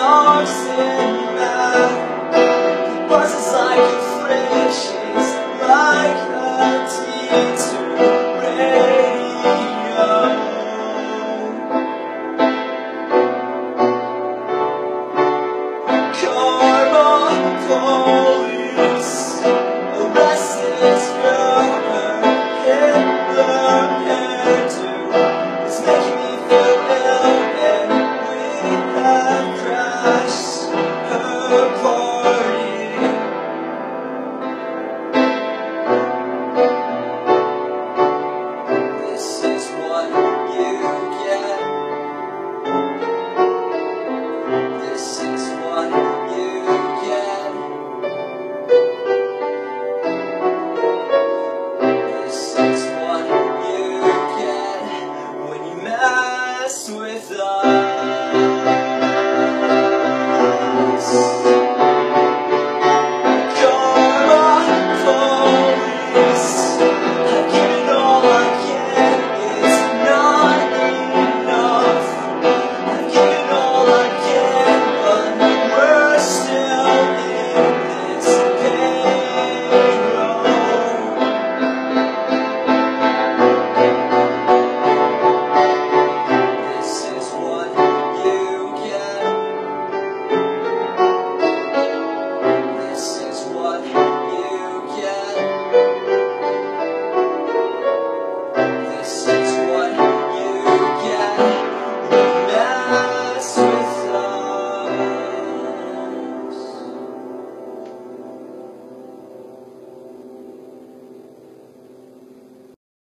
dark city. with us.